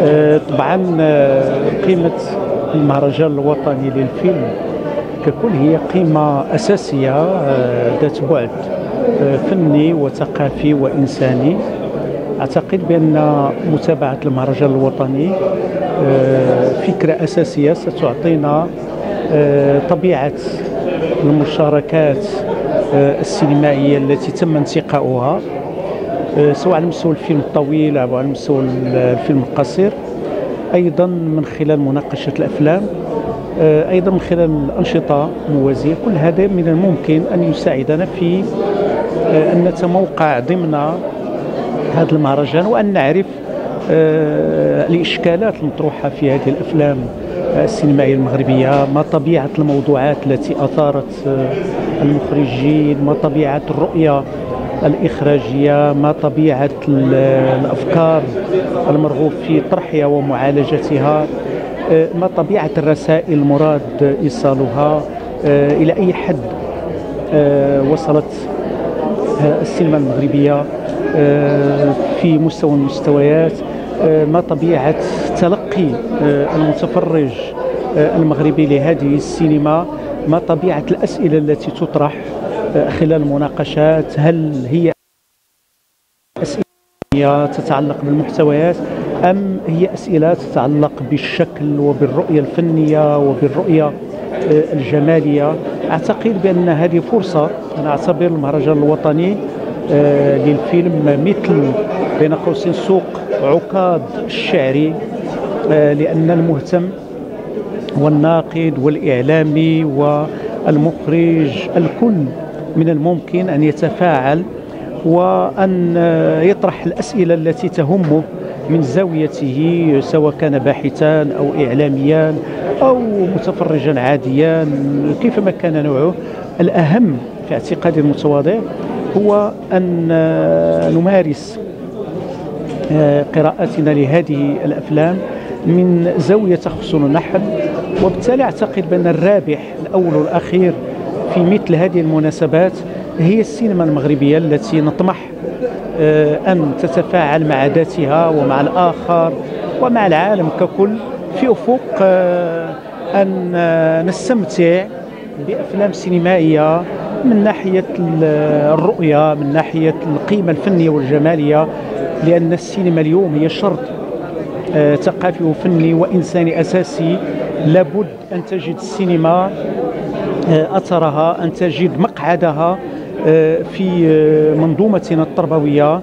آه، طبعا آه، قيمة المهرجان الوطني للفيلم ككل هي قيمة أساسية آه، ذات بعد فني وثقافي وإنساني. أعتقد بأن متابعة المهرجان الوطني فكرة أساسية ستعطينا طبيعة المشاركات السينمائية التي تم انتقاؤها. سواء على مستوى الفيلم الطويل أو على مستوى الفيلم القصير. أيضا من خلال مناقشة الأفلام آه، أيضا من خلال الانشطه الموازيه كل هذا من الممكن أن يساعدنا في آه، أن نتموقع ضمن هذا المهرجان وأن نعرف آه، الإشكالات المطروحة في هذه الأفلام السينمائية المغربية. ما طبيعة الموضوعات التي أثارت المخرجين؟ ما طبيعة الرؤية؟ الإخراجية ما طبيعة الأفكار المرغوب في طرحها ومعالجتها آه، ما طبيعة الرسائل المراد إيصالها آه، إلى أي حد آه، وصلت السينما المغربية في مستوى المستويات ما طبيعة تلقي المتفرج المغربي لهذه السينما ما طبيعة الأسئلة التي تطرح خلال المناقشات هل هي أسئلة تتعلق بالمحتويات أم هي أسئلة تتعلق بالشكل وبالرؤية الفنية وبالرؤية آه، الجمالية؟ أعتقد بأن هذه فرصة أنا أعتبر المهرجان الوطني آه، للفيلم مثل بين قوسين سوق عكاظ الشعري آه، لأن المهتم والناقد والإعلامي والمخرج الكل من الممكن أن يتفاعل وأن يطرح الأسئلة التي تهمه من زاويته سواء كان باحثا أو إعلاميا أو متفرجا عاديا كيفما كان نوعه. الأهم في اعتقادي المتواضع هو أن نمارس آه، قراءتنا لهذه الأفلام من زاوية تخصنا نحن وبالتالي أعتقد بأن الرابح الأول والأخير في مثل هذه المناسبات هي السينما المغربية التي نطمح آه، أن تتفاعل مع ذاتها ومع الآخر ومع العالم ككل في أفق آه، أن نستمتع بأفلام سينمائية من ناحية الرؤية من ناحية القيمة الفنية والجمالية لأن السينما اليوم هي شرط آه، ثقافي وفني وإنساني أساسي. لابد أن تجد السينما آه، أثرها أن تجد مقعدها آه، في آه، منظومتنا التربوية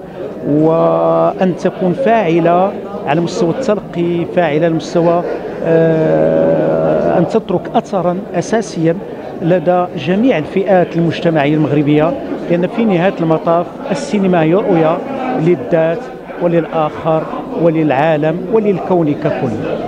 وأن تكون فاعلة على مستوى التلقي فاعلة على مستوى أن تترك أثرا أساسيا لدى جميع الفئات المجتمعية المغربية لأن في نهاية المطاف السينما هي رؤية للذات وللآخر وللعالم وللكون ككل.